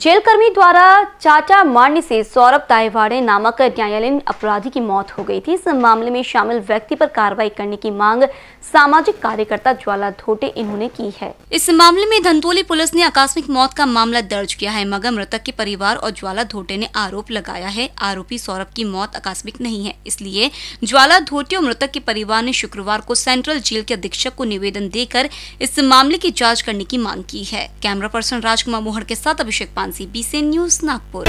Jail कर्मी द्वारा चाटा मारने से सौरभ ताइवाड़े नामक न्यायालयीन अपराधी की मौत हो गई थी। इस मामले में शामिल व्यक्ति पर कार्रवाई करने की मांग सामाजिक कार्यकर्ता ज्वाला धोटे इन्होंने की है। इस मामले में धंतोली पुलिस ने आकस्मिक मौत का मामला दर्ज किया है, मगर मृतक के परिवार और ज्वाला धोटे ने आरोप लगाया है। आरोपी सौरभ की मौत आकस्मिक नहीं है, इसलिए ज्वाला धोटे और मृतक के परिवार ने शुक्रवार को सेंट्रल जेल के अधीक्षक को निवेदन देकर इस मामले की जाँच करने की मांग की है। कैमरा पर्सन राजकुमार मोहर के साथ अभिषेक पानसी बीसी न्यूज नागपुर